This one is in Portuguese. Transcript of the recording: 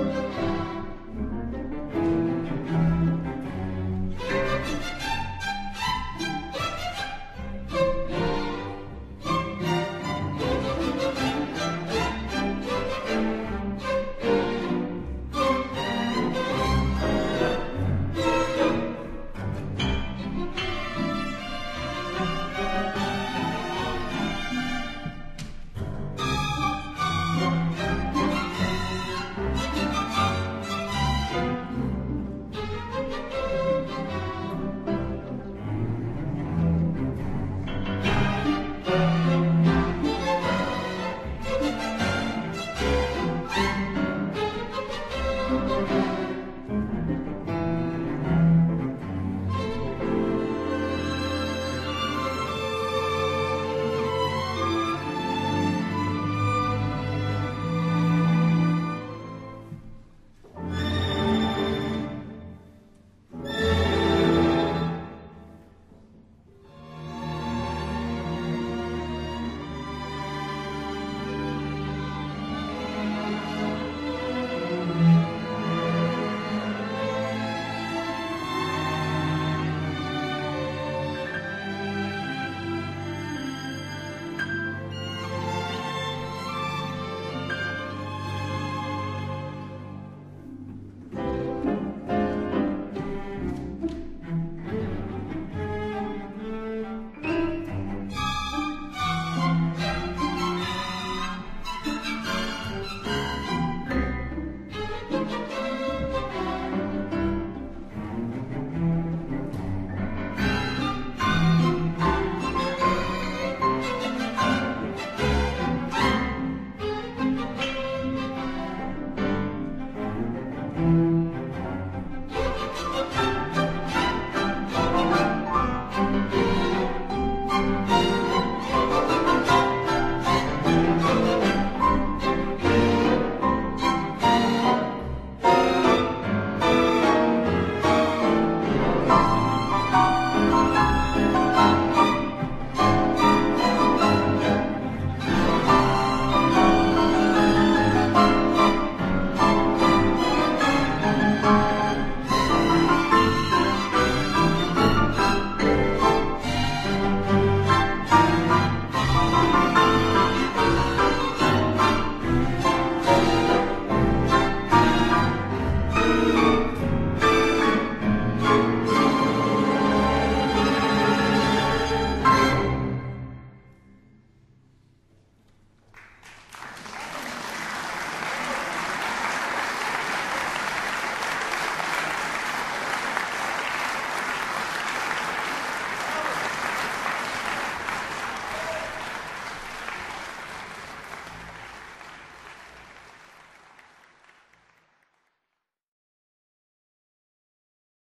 Música